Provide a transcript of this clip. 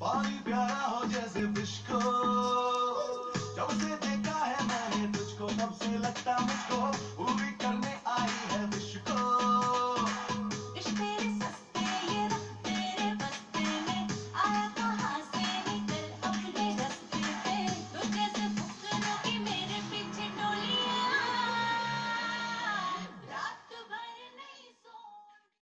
पानी प्यारा हो जैसे फ़िश